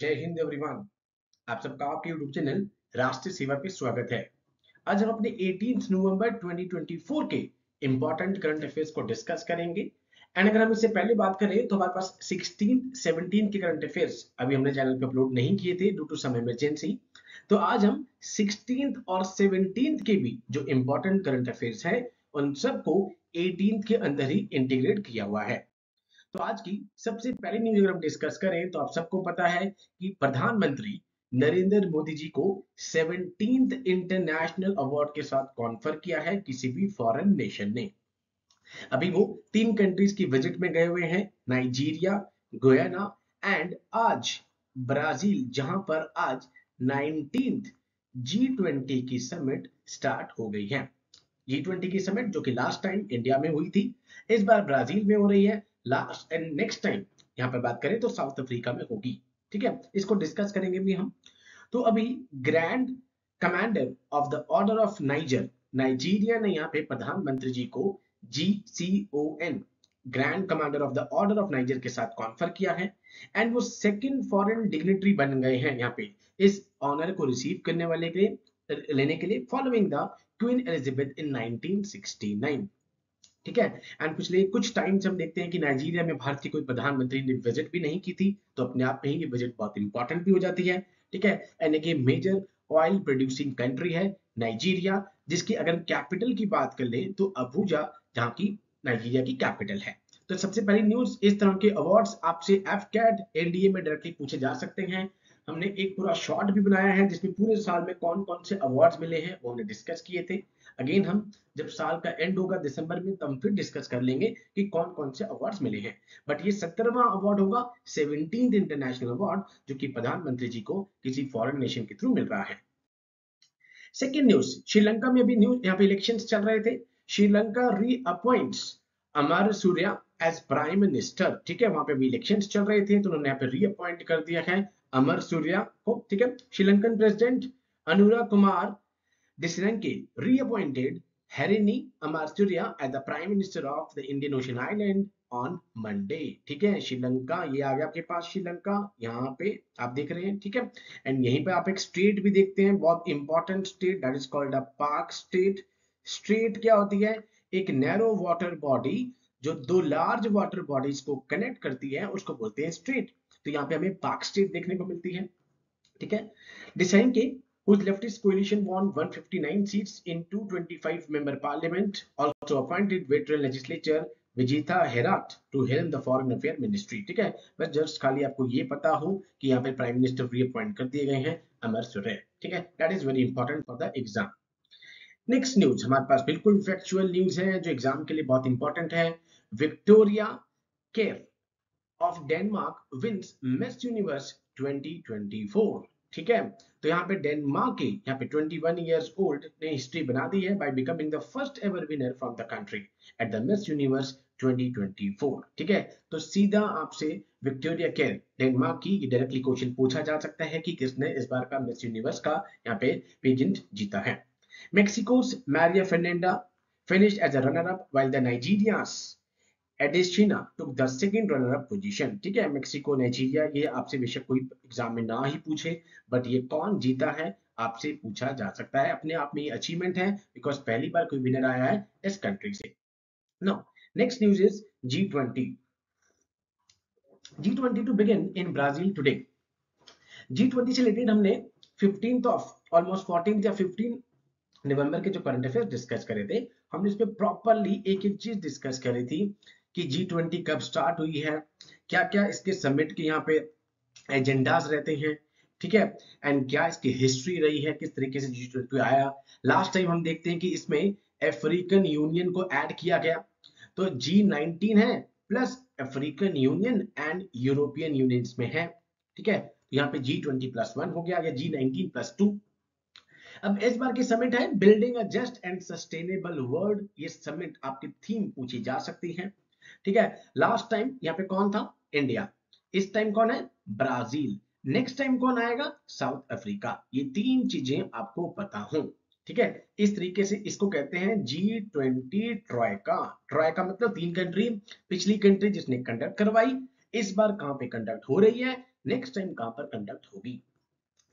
जय हिंद एवरीवन आप सबका आपके YouTube चैनल राष्ट्रीय सेवा पे स्वागत है। आज हम अपने 18 नवंबर 2024 के इंपॉर्टेंट करंट अफेयर्स को डिस्कस करेंगे। एंड अगर हम इससे पहले बात करें तो हमारे पास 16 17 के करंट अफेयर्स अभी हमने चैनल पे अपलोड नहीं किए थे ड्यू टू सम इमरजेंसी तो आज हम 16th और 17th के भी जो इंपॉर्टेंट करंट अफेयर्स है, उन सबको 18th के अंदर ही इंटीग्रेट किया हुआ है। तो आज की सबसे पहली न्यूज़ अगर हम डिस्कस करें तो आप सबको पता है कि प्रधानमंत्री नरेंद्र मोदी जी को सेवनटीन इंटरनेशनल अवार्ड के साथ कॉन्फर किया है किसी भी फॉरेन नेशन ने। अभी वो तीन कंट्रीज़ की विज़िट में गए हुए हैं नाइजीरिया गोयाना एंड आज ब्राज़ील, जहाँ पर आज नाइनटीन जी ट्वेंटी की समिट स्टार्ट हो गई है। जी ट्वेंटी की समिट जो कि लास्ट टाइम इंडिया में हुई थी, इस बार ब्राज़ील में हो रही है। लास्ट एंड नेक्स्ट टाइम यहाँ पे बात करें तो साउथ अफ्रीका में होगी, ठीक है? इसको डिस्कस करेंगे भी हम। तो अभी grand commander of the order of Niger Nigeria ने यहाँ पे प्रधानमंत्री जी को G C O N grand commander of the order of Niger के साथ कॉन्फर किया है। एंड वो सेकंड फॉरेन डिग्नेटरी बन गए हैं यहाँ पे, इस ऑनर को रिसीव करने वाले के लेने के लिए following the queen Elizabeth in 1969 ठीक है? एंड पिछले कुछ टाइम से हम देखते हैं कि नाइजीरिया में भारत के कोई प्रधानमंत्री ने विज़िट भी नहीं की थी तो अपने आप में ही ये विज़िट बहुत इंपॉर्टेंट भी हो जाती है, ठीक है? एंड एक मेजर ऑयल प्रोड्यूसिंग कंट्री है नाइजीरिया जिसकी अगर कैपिटल की बात कर ले तो अबूजा जहाँ की नाइजीरिया की कैपिटल है। तो सबसे पहली न्यूज़ इस तरह के अवार्ड्स आपसे एफ़ कैट एनडीए में डायरेक्टली पूछे जा सकते हैं। हमने एक पूरा शॉर्ट भी बनाया है, जिसमें पूरे साल में कौन कौन से अवार्ड्स मिले हैं, वो हमने डिस्कस किए थे। अगेन हम जब साल का एंड होगा दिसंबर में तब फिर डिस्कस कर लेंगे कि कौन कौन से अवार्ड्स मिले हैं। बट ये सत्तरवा अवार्ड होगा सेवनटीन इंटरनेशनल अवार्ड जो कि प्रधानमंत्री जी को किसी फॉरेन नेशन के थ्रू मिल रहा है। सेकेंड न्यूज़ श्रीलंका में अभी न्यूज़ यहाँ पे इलेक्शन चल रहे थे। Sri Lanka reappoints Amarasuriya as prime minister ठीक है, वहाँ पे अभी इलेक्शन चल रहे थे तो उन्होंने यहाँ पे रीअपॉइंट कर दिया है। अमर सूर्या को, ठीक है? Sri Lankan president Anura Kumara Dissanayake reappointed Harini Amara Suriya as the prime minister of the Indian Ocean island on Monday ठीक है? श्रीलंका, ये आ गया आपके पास श्रीलंका, यहाँ पे आप देख रहे हैं, ठीक है? एंड यहीं पे आप एक स्टेट भी देखते हैं, बहुत important strait that is called a Palk strait strait क्या होती है? एक नैरो वाटर बॉडी जो दो लार्ज वाटर बॉडीज को कनेक्ट करती है, उसको बोलते हैं स्टेट तो यहाँ पे हमें पाक स्टेट देखने को मिलती है, ठीक है? डिसाइन के whose leftist coalition won 159 seats in 225 member parliament, also appointed veteran legislature Vijitha Herath to helm the foreign affair ministry ठीक है? बस जस्ट खाली आपको ये पता हो कि यहाँ पे प्राइम मिनिस्टर रीअपॉइंट कर दिए गए हैं अमर सुरे ठीक है? That is very important for the exam next news हमारे पास बिल्कुल फैक्चुअल न्यूज़ है, जो एग्ज़ाम के लिए बहुत इंपॉर्टेंट है। Victoria Kjaer of Denmark wins Miss Universe 2024 ठीक है? तो यहाँ पे डेनमार्क के, यहाँ पे 21 इयर्स ओल्ड ने हिस्ट्री बना दी है by becoming the first ever winner from the country at the Miss Universe 2024 ठीक है? तो सीधा आपसे विक्टोरिया केयर डेनमार्क की डायरेक्टली क्वेश्चन पूछा जा सकता है कि किसने इस बार का मिस यूनिवर्स का यहाँ पे पेजेंट जीता है? Mexico's Maria Fernanda finished as a runner-up while the Nigerians Adetshina took the second runner up position ठीक है? मेक्सिको नाइजीरिया ये आपसे बेशक कोई एग्ज़ाम में ना ही पूछे बट ये कौन जीता है, आपसे पूछा जा सकता है। अपने आप में ये अचीवमेंट है बिकॉज़ पहली बार कोई विनर आया है इस कंट्री से। No next news is G twenty G twenty to begin in Brazil today G twenty से रिलेटेड हमने फिफ्टींथ ऑफ़ ऑलमोस्ट फोर्टीन या फिफ्टीन नवंबर के जो करंट अफेयर्स डिस्कस करे थे, हमने इसमें प्रॉपरली एक एक चीज़ डिस्कस करी थी। कि जी ट्वेंटी कब स्टार्ट हुई है? क्या क्या इसके समिट के यहाँ पे एजेंडाज रहते हैं? ठीक है? एंड क्या इसकी हिस्ट्री रही है? किस तरीके से जी ट्वेंटी आया? लास्ट टाइम हम देखते हैं कि इसमें अफ्रीकन यूनियन को ऐड किया गया। तो जी नाइनटीन है plus African Union and European Union में है। ठीक है? तो यहाँ पे जी ट्वेंटी प्लस वन हो गया जी नाइनटीन प्लस टू अब इस बार की समिट है building a just and sustainable world ये समिट आपकी थीम पूछी जा सकती है। ठीक है? लास्ट टाइम यहाँ पे कौन था? इंडिया इस टाइम कौन है? ब्राज़ील नेक्स्ट टाइम कौन आएगा? साउथ अफ्रीका ये तीन चीज़ें आपको पता हो। ठीक है? इस तरीके से इसको कहते हैं जी ट्वेंटी ट्रॉयका ट्रॉयका मतलब तीन कंट्री पिछली कंट्री जिसने कंडक्ट करवाई, इस बार कहाँ पे कंडक्ट हो रही है? नेक्स्ट टाइम कहाँ पर कंडक्ट होगी?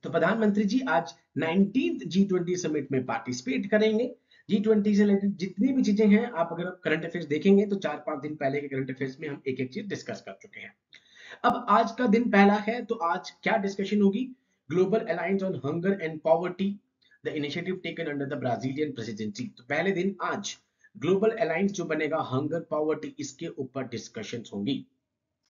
तो प्रधानमंत्री जी आज नाइनटीन जी ट्वेंटी समिट में पार्टिसिपेट करेंगे। जी ट्वेंटी से रिलेटेड जितनी भी चीज़ें हैं, आप अगर करंट अफेयर्स देखेंगे तो चार पाँच दिन पहले के करंट अफेयर्स में हम एक एक चीज़ डिस्कस कर चुके हैं। अब आज का दिन पहला है तो आज क्या डिस्कशन होगी? Global alliance on hunger and poverty the initiative taken under the Brazilian presidency तो पहले दिन आज ग्लोबल अलायंस जो बनेगा हंगर पॉवर्टी इसके ऊपर डिस्कशन होंगी।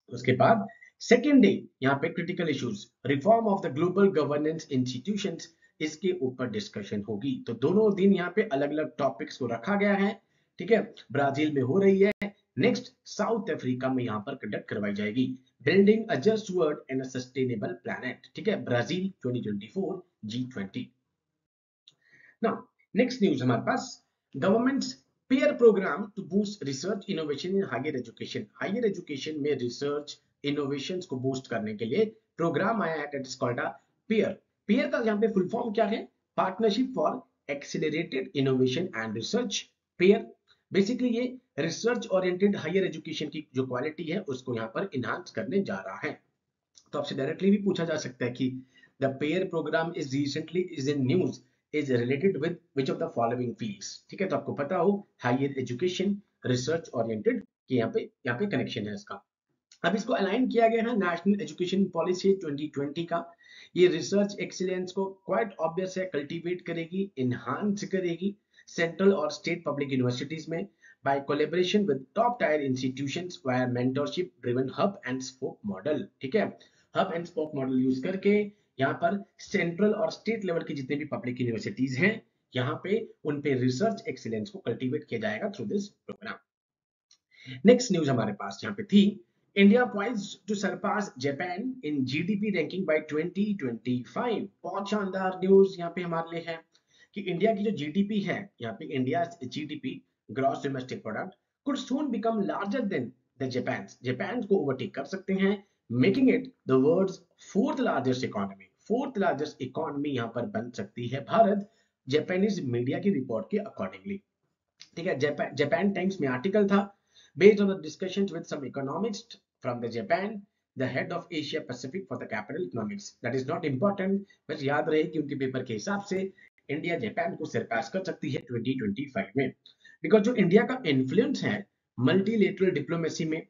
उसके बाद सेकेंड डे यहाँ पे critical issues reform of the global governance institutions इसके ऊपर डिस्कशन होगी। तो दोनों दिन यहाँ पे अलग अलग टॉपिक्स को रखा गया है, ठीक है? ब्राज़ील में हो रही है। नेक्स्ट साउथ अफ्रीका में यहाँ पर कंडक्ट करवाई जाएगी। Building a world and sustainable planet ठीक है? Brazil 2024 G20 now next news हमारे पास। Government PAIR program to boost research innovation in higher education higher education में रिसर्च इनोवेशन को बूस्ट करने के लिए प्रोग्राम आया है पेयर पेयर का यहाँ पे फुल फॉर्म क्या है? Partnership for accelerated innovation and research PAIR basically ये रिसर्च ओरिएंटेड हायर एजुकेशन की जो क्वालिटी है, उसको यहाँ पर इनहांस करने जा रहा है। तो आपसे डायरेक्टली भी पूछा जा सकता है कि the PAIR program is recently is in news is related with which of the following fields ठीक है तो आपको पता हो हायर एजुकेशन रिसर्च ओरिएंटेड कि यहाँ पे यहाँ पे कनेक्शन है इसका। अब इसको अलाइन किया गया है नेशनल एजुकेशन पॉलिसी 2020 का। ये रिसर्च एक्सीलेंस को क्वाइट ऑब्वियस है कल्टीवेट करेगी इनहांस करेगी सेंट्रल और स्टेट पब्लिक यूनिवर्सिटीज में by collaboration with top tier institutions via mentorship driven hub and spoke model, ठीक है? Hub and spoke model use करके यहाँ पर सेंट्रल और स्टेट लेवल की जितने भी पब्लिक यूनिवर्सिटीज हैं, यहाँ पे उन पे रिसर्च एक्सीलेंस को कल्टीवेट किया जाएगा through this program next news हमारे पास यहाँ पे थी। India poised to surpass Japan in GDP ranking by 2025. बहुत शानदार न्यूज़ यहाँ पे हमारे लिए है कि इंडिया की जो जीडीपी है, यहाँ पे India GDP gross domestic product could soon become larger than the Japan Japan को ओवरटेक कर सकते हैं making it the world's fourth largest economy fourth largest economy यहाँ पर बन सकती है भारत जापानीज मीडिया की रिपोर्ट के अकॉर्डिंगली ठीक है जापान टाइम्स में आर्टिकल था, based on the discussions with some economists from the Japan, the head of Asia Pacific for the capital economics. That is not important, बस याद रहे कि उनके पेपर के हिसाब से इंडिया जापान को सरपास कर सकती है 2025 में। बिकॉज़ जो इंडिया का इन्फ्लुएंस है मल्टीलेटरल डिप्लोमेसी में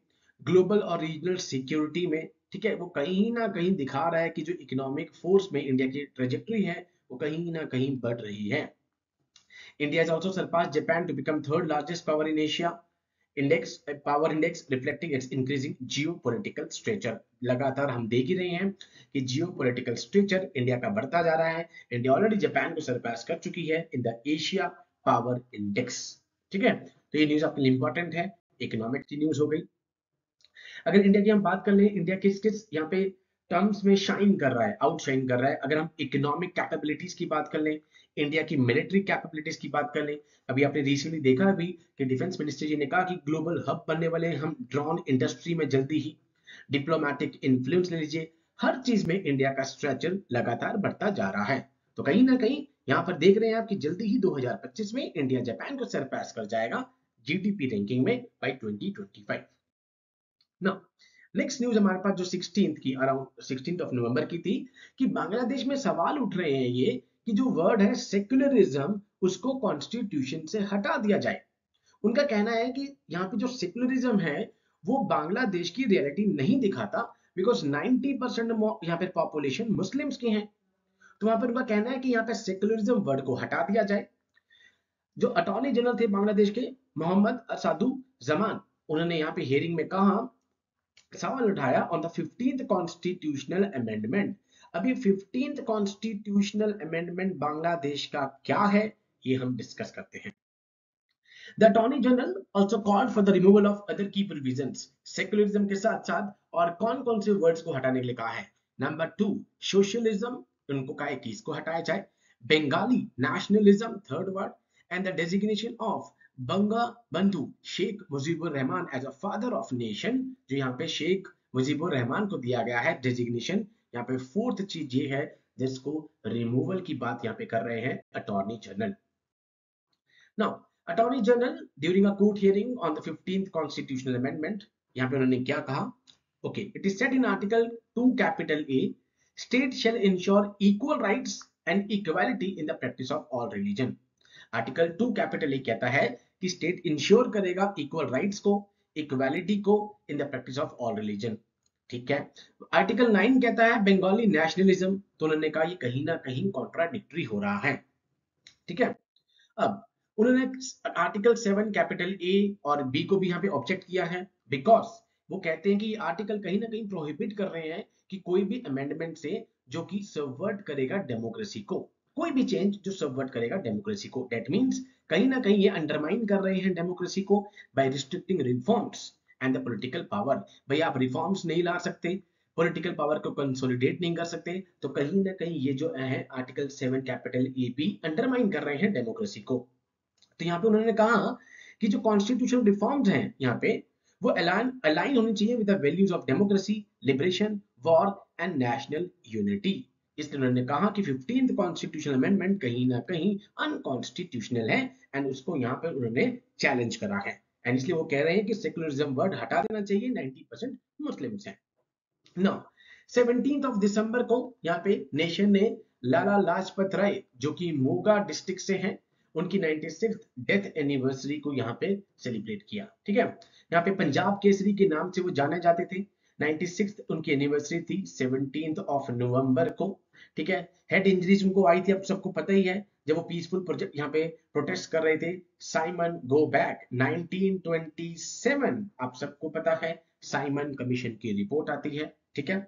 ग्लोबल और रीजनल सिक्योरिटी में ठीक है वो कहीं ना कहीं दिखा रहा है कि जो इकोनॉमिक फोर्स में इंडिया की ट्रेजेक्टरी है वो कहीं ना कहीं बढ़ रही है। India is also surpass Japan to become third largest power in Asia index power index reflecting its increasing geopolitical stature लगातार हम देख ही रहे हैं कि जियोपॉलिटिकल स्ट्रेचर इंडिया का बढ़ता जा रहा है। इंडिया ऑलरेडी जापान को सरपास कर चुकी है in the Asia power index ठीक है? तो ये न्यूज़ आपके लिए इंपॉर्टेंट है। इकोनॉमिक की न्यूज़ हो गई। अगर इंडिया की हम बात कर लें इंडिया किस किस यहाँ पे टर्म्स में शाइन कर रहा है आउट शाइन कर रहा है। अगर हम इकोनॉमिक कैपेबिलिटीज की बात कर लें इंडिया की मिलिट्री कैपेबिलिटीज की बात कर लें, अभी आपने रिसेंटली देखा अभी कि डिफेंस मिनिस्टर जी ने कहा कि ग्लोबल हब बनने वाले हम ड्रोन इंडस्ट्री में जल्दी ही डिप्लोमेटिक इन्फ्लुएंस ले लीजिए। हर चीज़ में इंडिया का स्ट्रक्चर लगातार बढ़ता जा रहा है। तो कहीं ना कहीं यहाँ पर देख रहे हैं आप कि जल्दी ही 2025 में इंडिया जापान को सरपास कर जाएगा जीडीपी रैंकिंग में बाय 2025 नाउ नेक्स्ट न्यूज़ हमारे पास जो 16th की अराउंड 16th ऑफ़ नवंबर की थी, कि बांग्लादेश में सवाल उठ रहे हैं ये, कि जो वर्ड है सेक्युलरिज्म उसको कॉन्स्टिट्यूशन से हटा दिया जाए। उनका कहना है कि यहाँ पे जो सेक्युलरिज्म है, वो बांग्लादेश की रियलिटी नहीं दिखाता बिकॉज़ 90 परसेंट यहाँ पे पॉपुलेशन मुस्लिम्स की हैं। तो वहाँ पर उनका कहना है कि यहाँ पे सेक्युलरिज्म वर्ड को हटा दिया जाए। जो अटॉर्नी जनरल थे बांग्लादेश के, मोहम्मद असादु जमान उन्होंने यहाँ पे हियरिंग में कहा सवाल उठाया on the fifteenth constitutional amendment अभी फिफ्टींथ कॉन्स्टिट्यूशनल अमेंडमेंट बांग्लादेश का क्या है, ये हम डिस्कस करते हैं। The attorney general also called for the removal of other key provisions secularism के साथ साथ और कौन कौन से वर्ड्स को हटाने के लिए कहा है। नंबर टू सोशलिज्म उनको कहा है कि इसको हटाया जाए। Bengali nationalism third world and the designation of Banga Bandhu Sheikh Mujibur Rahman as a father of nation जो यहाँ पे शेख मुजीबुर रहमान को दिया गया है डेजिग्नेशन यहाँ पे फोर्थ चीज़ ये है जिसको रिमूवल की बात यहाँ पे कर रहे हैं attorney general now attorney general during a court hearing on the 15th constitutional amendment यहाँ पे उन्होंने क्या कहा? Okay it is set in article two capital A state shall ensure equal rights and equality in the practice of all religion article two capital A कहता है कि state ensure करेगा equal rights को इक्वालिटी को in the practice of all religion ठीक है? Article nine कहता है बंगाली नेशनलिज्म तो उन्होंने कहा ये कहीं ना कहीं कॉन्ट्राडिक्टरी हो रहा है। ठीक है? अब, उन्होंने आर्टिकल सेवन कैपिटल ए और बी को भी यहाँ पे ऑब्जेक्ट किया है बिकॉज़ वो कहते हैं कि आर्टिकल कहीं ना कहीं प्रोहिबिट कर रहे हैं कि कोई भी अमेंडमेंट से जो कि सबवर्ट करेगा डेमोक्रेसी को। कोई भी चेंज जो सबवर्ट करेगा डेमोक्रेसी को। डेट मीन्स कहीं ना कहीं ये अंडरमाइन कर रहे हैं डेमोक्रेसी को by restricting reforms and the political power भाई आप रिफॉर्म्स नहीं ला सकते पॉलिटिकल पावर को कंसोलिडेट नहीं कर सकते तो कहीं ना कहीं ये जो है article seven capital A B undermine कर रहे हैं डेमोक्रेसी को। तो यहाँ पे उन्होंने कहा कि जो कॉन्स्टिट्यूशन रिफॉर्म्स हैं यहाँ पे, वो अलाइन अलाइन होनी चाहिए with the values of democracy liberation war and national unity इसलिए उन्होंने कहा कि फिफ्टींथ कॉन्स्टिट्यूशनल अमेंडमेंट कहीं ना कहीं अनकॉन्स्टिट्यूशनल है एंड उसको यहाँ पर उन्होंने चैलेंज करा है। एंड इसलिए वो कह रहे हैं कि सेकुलरिज्म वर्ड हटा देना चाहिए 90 परसेंट मुस्लिम्स हैं। नो सेवनटीन ऑफ़ दिसंबर को यहाँ पे नेशन ने लाला लाजपत राय जो कि मोगा डिस्ट्रिक्ट से हैं, उनकी 96th डेथ एनिवर्सरी को यहाँ पे सेलिब्रेट किया, ठीक है? यहाँ पे पंजाब केसरी के नाम से वो जाने जाते थे। 96th उनकी एनिवर्सरी थी 17th ऑफ़ नवंबर को, ठीक है? हेड इंजरीज उनको आई थी, अब सबको पता ही है, जब वो पीसफुल प्रोजेक्ट यहाँ पे प्रोटेस्ट कर रहे थे साइमन गो बैक 1927 आप सबको पता है साइमन कमीशन की रिपोर्ट आती है, ठीक है?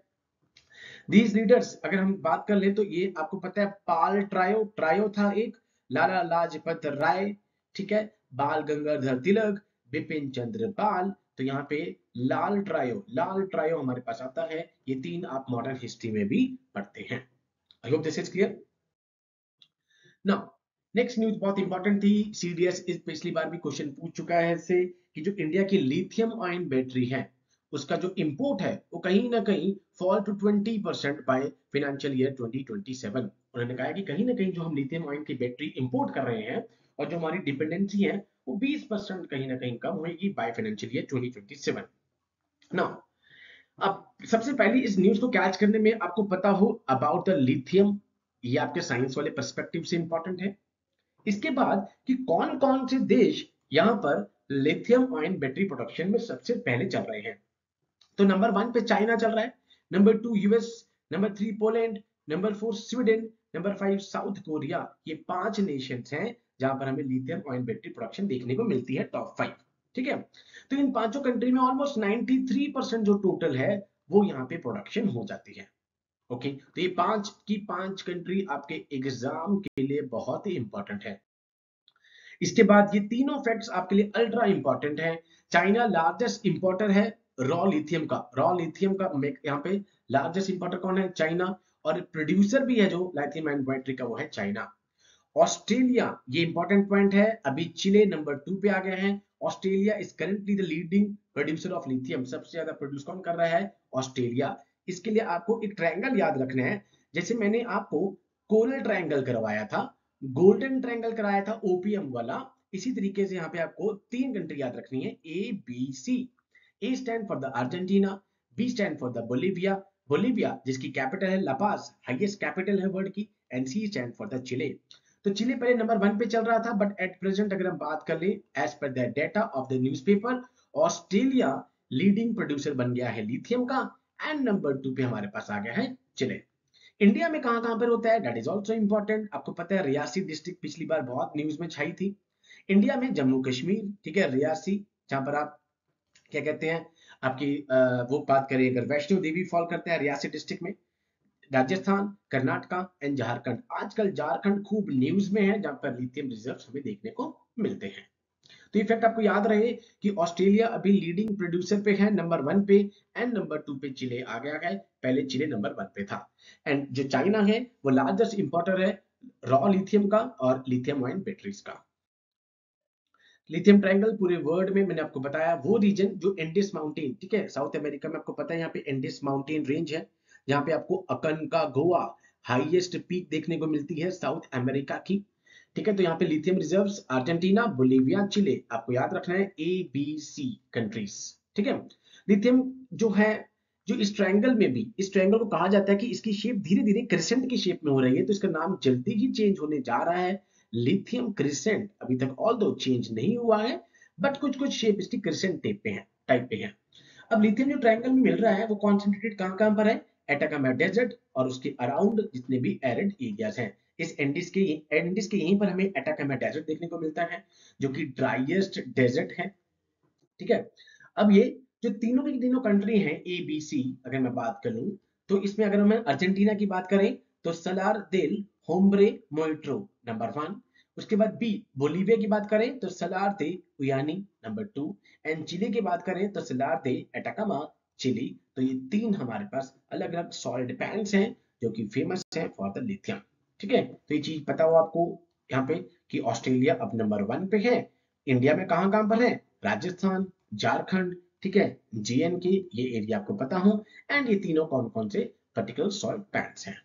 दीज लीडर्स अगर हम बात कर ले तो ये आपको पता है पाल ट्रायो ट्रायो था एक लाला लाजपत राय ठीक है? बाल गंगाधर तिलक, बिपिन चंद्र पाल तो यहाँ पे लाल ट्रायो लाल ट्रायो हमारे पास आता है। ये तीन आप मॉडर्न हिस्ट्री में भी पढ़ते हैं। I hope this is clear now next news बहुत इंपॉर्टेंट थी। सीडीएस इस पिछली बार भी क्वेश्चन पूछ चुका है इससे कि जो इंडिया की लिथियम आयन बैटरी है, उसका जो इंपोर्ट है, वो कहीं ना कहीं fall to 20 percent by financial year 2027 उन्होंने कहा कि कहीं ना कहीं जो हम लिथियम आयन की बैटरी इंपोर्ट कर रहे हैं और जो हमारी डिपेंडेंसी है वो 20 परसेंट कहीं ना कहीं कम होगी बाय फाइनेंशियल ईयर 2027 नाउ अब सबसे पहले इस न्यूज़ को कैच करने में आपको पता हो अबाउट द लिथियम ये आपके साइंस वाले पर्सपेक्टिव से इंपॉर्टेंट है। इसके बाद कि कौन कौन से देश यहाँ पर लिथियम आयन बैटरी प्रोडक्शन में सबसे पहले चल रहे हैं। तो नंबर वन पे चाइना चल रहा है number two US number three Poland number four Sweden number five South Korea ये पाँच नेशन हैं। जहाँ पर हमें लिथियम आयन बैटरी प्रोडक्शन देखने को मिलती है टॉप फाइव ठीक है? तो इन पाँचों कंट्री में ऑलमोस्ट 93 परसेंट जो टोटल है, वो यहाँ पे प्रोडक्शन हो जाती है ओके तो ये पाँच की पाँच कंट्री आपके एग्ज़ाम के लिए बहुत ही इंपॉर्टेंट है। इसके बाद ये तीनों फैक्ट्स आपके लिए अल्ट्रा इंपॉर्टेंट है। चाइना लार्जेस्ट इंपोर्टर है रॉ लिथियम का। रॉ लिथियम का यहाँ पे लार्जेस्ट इंपोर्टर कौन है? चाइना और प्रोड्यूसर भी है जो लाइथियम एंड बैटरी का, वो है चाइना ऑस्ट्रेलिया, ये इंपॉर्टेंट पॉइंट है। अभी चिले नंबर टू पे आ गए हैं। Australia is currently the leading producer of lithium सबसे ज़्यादा प्रोड्यूस कौन कर रहा है? ऑस्ट्रेलिया। इसके लिए आपको एक ट्रायंगल याद रखना है। जैसे मैंने आपको कोरल ट्रायंगल करवाया था गोल्डन ट्रायंगल कराया था ओपीएम वाला, इसी तरीके से यहाँ पे आपको तीन कंट्री याद रखनी है। A B C A stand for the Argentina B stand for the Bolivia Bolivia जिसकी कैपिटल है लपास हाईएस्ट कैपिटल है वर्ल्ड की and C stand for the Chile तो चिले पहले नंबर वन पे चल रहा था बट एट प्रेजेंट अगर हम बात कर ले as per data of the newspaper Australia leading producer बन गया है लिथियम का एंड नंबर टू पे हमारे पास आ गया है चिले इंडिया में कहाँ कहाँ पर होता है? दैट इज़ ऑल्सो इंपॉर्टेंट आपको पता है, रियासी डिस्ट्रिक्ट पिछली बार बहुत न्यूज़ में छाई थी। इंडिया में जम्मू कश्मीर, ठीक है, रियासी, जहाँ पर आप, क्या कहते हैं, आपकी वो बात करें, अगर वैष्णो देवी फॉल करते हैं रियासी डिस्ट्रिक्ट में राजस्थान, कर्नाटका एंड झारखंड। आजकल झारखंड खूब न्यूज़ में है, जहाँ पर लिथियम रिज़र्व हमें देखने को मिलते हैं। तो इफ़ेक्ट आपको याद रहे कि ऑस्ट्रेलिया अभी लीडिंग प्रोड्यूसर पे है नंबर वन पे एंड नंबर टू पे चिले आ गया है पहले चिले नंबर वन पे था। एंड जो चाइना है, वो लार्जेस्ट इंपोर्टर है रॉ लिथियम का और लिथियम आयन बैटरीज का। लिथियम ट्रायंगल पूरे वर्ल्ड में मैंने आपको बताया, वो रीजन जो एंडिस माउंटेन ठीक है? साउथ अमेरिका में आपको पता है, यहाँ पे एंडिस माउंटेन रेंज है। जहाँ पे आपको अकन का गोवा हाईएस्ट पीक देखने को मिलती है साउथ अमेरिका की। ठीक है तो यहाँ पे lithium reserves Argentina Bolivia Chile आपको याद रखना है ए बी सी कंट्रीज़ ठीक है लिथियम जो है, जो इस ट्रायंगल में भी, इस ट्रायंगल को कहा जाता है कि इसकी शेप धीरे धीरे क्रिसेंट की शेप में हो रही है तो इसका नाम जल्दी ही चेंज होने जा रहा है। लिथियम क्रिसेंट अभी तक ऑल दो चेंज नहीं हुआ है बट कुछ कुछ शेप इसकी क्रिसेंट टाइप पे है टाइप पे है। अब लिथियम जो ट्रायंगल में मिल रहा है, वो कॉन्सेंट्रेटेड कहाँ कहाँ पर है? एटाकामा डेजर्ट और उसके अराउंड जितने भी एरिड एरियाज़ हैं। इस एंडिस के एंडिस के यहीं पर हमें एटाकामा डेजर्ट देखने को मिलता है, जो कि ड्राइएस्ट डेजर्ट है। ठीक है? अब ये जो तीनों की तीनों कंट्री हैं ए बी सी अगर मैं बात करूँ तो इसमें अगर हम अर्जेंटीना की बात करें तो सलार दिल होम्ब्रे मोइट्रो नंबर वन उसके बाद बी बोलीविया की बात करें तो Salar de Uyuni number two and Chile की बात करें तो सलार दे एटाकामा चिली तो ये तीन हमारे पास अलग अलग सॉलिड पैंट्स हैं, जो कि फ़ेमस हैं फॉर द लिथियम ठीक है? तो ये चीज़ पता हो आपको यहाँ पे कि ऑस्ट्रेलिया अब नंबर वन पे है। इंडिया में कहाँ कहाँ पर है? राजस्थान, झारखंड, ठीक है? जेएनके ये एरिया आपको पता हो। एंड ये तीनों कौन कौन से? पर्टिकुलर सॉइल पैंट्स हैं।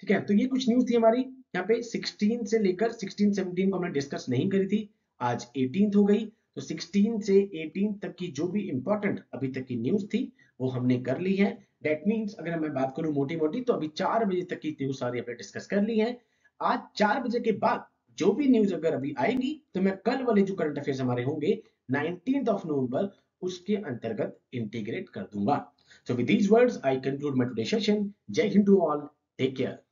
ठीक है? तो ये कुछ न्यूज़ थी हमारी। यहाँ पे 16 से लेकर 16 17 को हमने डिस्कस नहीं करी थी। आज 18 हो गई। तो 16 से 18 तक की जो भी इंपॉर्टेंट अभी तक की न्यूज़ थी, वो हमने कर ली है। डेट मीन्स अगर मैं बात करूँ मोटी मोटी तो अभी चार बजे तक की न्यूज़ सारी हमने डिस्कस कर ली है। आज चार बजे के बाद जो भी न्यूज़ अगर अभी आएगी तो मैं कल वाले जो करंट अफेयर्स हमारे होंगे नाइनटीन ऑफ़ नवंबर उसके अंतर्गत इंटीग्रेट कर दूँगा। So with these words, i conclude my today's session. Jai hind to all. Take care.